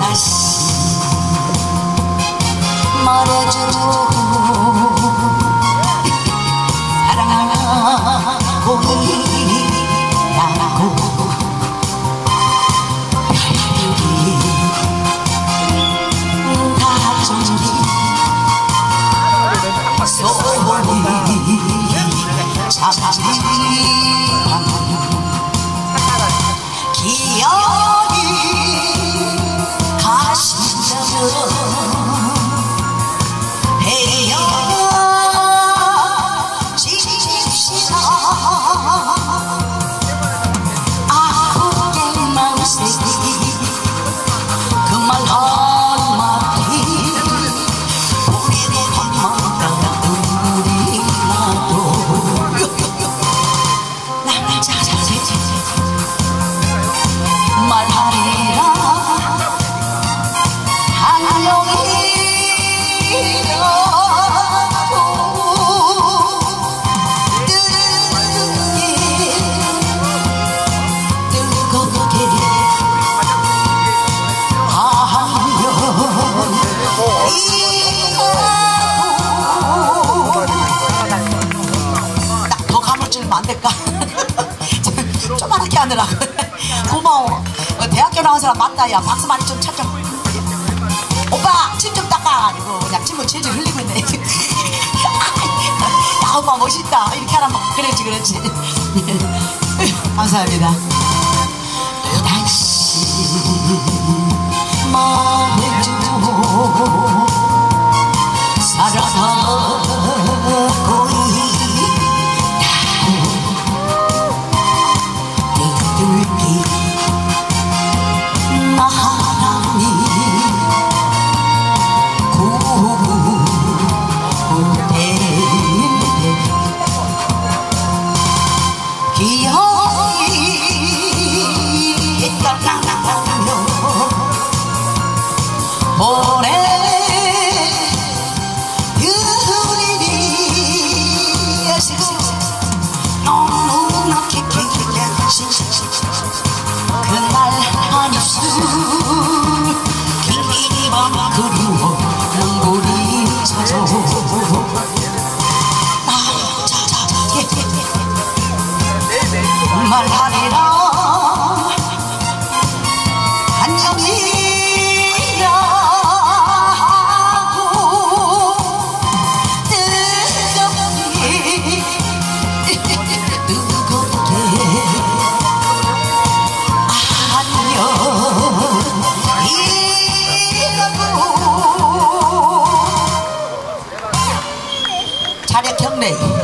다시 말해줘도 사랑하고 있다고 달빛이. 다정기 소원이 조그맣게 하느라 고마워. 어, 대학교 나온 사람 맞다 야. 박수 많이 좀 쳐줘 아 이거 그냥 침을 질질 흘리고 있네. 야 오빠 멋있다. 이렇게 하라 막 그렇지 그렇지. 감사합니다. 다시 말해줘 사랑하 妹